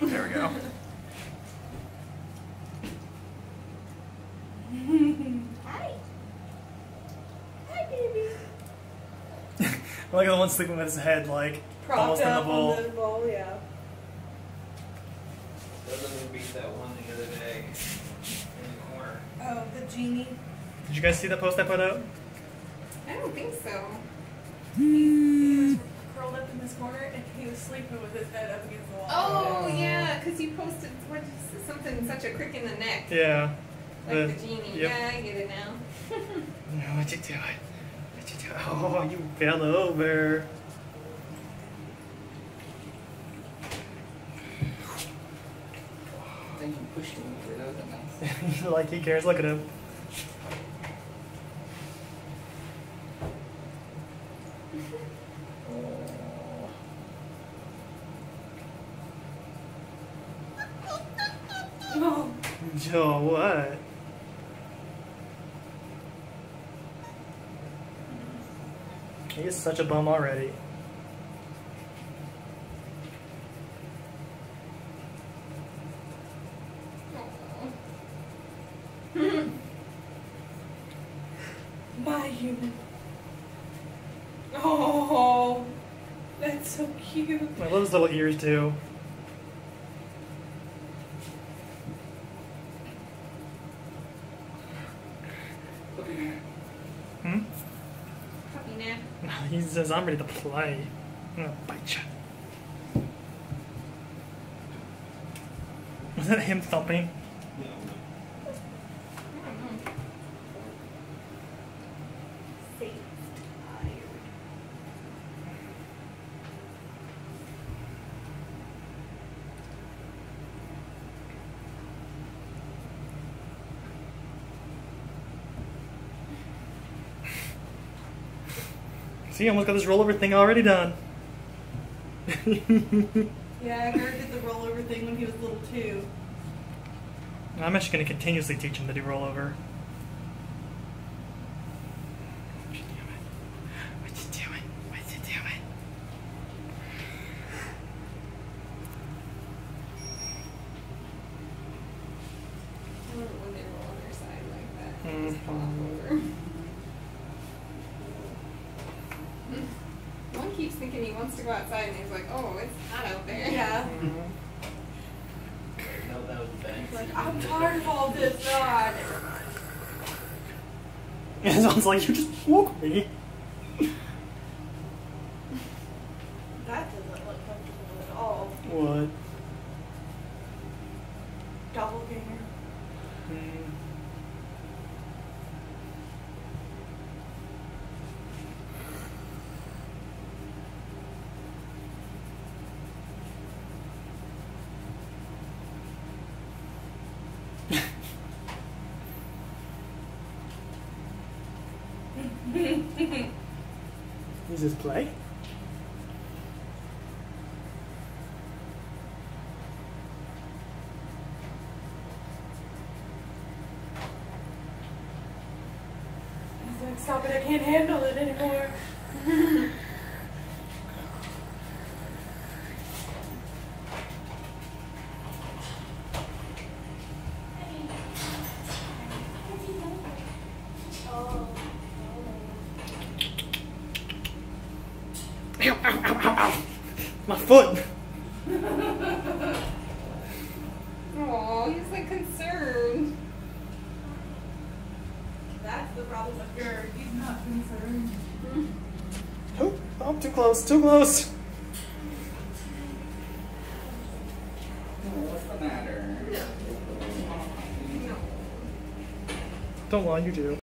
There we go. Hi. Hi, baby. I like the one sleeping with his head like Propped almost in the up bowl. on the bowl, yeah. Doesn't beat that one the other day in the corner. Oh, the genie. Did you guys see that post I put out? I don't think so. He was curled up in this corner and he was sleeping with his head up against the wall. Oh, oh. yeah, because you posted what is something such a crick in the neck, Yeah. like The- the genie. yep. Yeah, I get it now. No, what you doing? What you doing? Oh, you fell over. I think you pushed him over. That was nice. like he cares. Look at him. Oh. No. Joe, what? He is such a bum already. My human. Oh, that's so cute. I love his little ears too. Look at that. Hmm? Puppy nap. He says, I'm ready to play. I'm gonna bite you. Was that him thumping? See, I almost got this rollover thing already done. Yeah, Garrett did the rollover thing when he was little too. I'm actually going to continuously teach him to do rollover. What you doing? What you doing? What you doing? I love it when they roll on their side like that. They just fall Mhm. over. One keeps thinking he wants to go outside, and he's like, "Oh, it's hot out there." Yeah. No, that was bad. Like, I'm tired of all this, God. It sounds like you just woke me. That doesn't look comfortable at all. What? Doppelganger. Hmm. Is this play? He's like, stop it, I can't handle it anymore. Ow, ow, ow, ow, ow. My foot! Oh, he's like concerned. That's the problem with Garrett. He's not concerned. Oh, oh, too close, too close. What's the matter? No. Don't lie, you do.